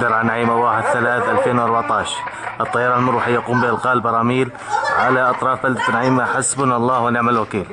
درع نعيمة 1 3 2014 الطيران المروحي يقوم بإلقاء البراميل على أطراف بلدة نعيمة حسبنا الله ونعم الوكيل.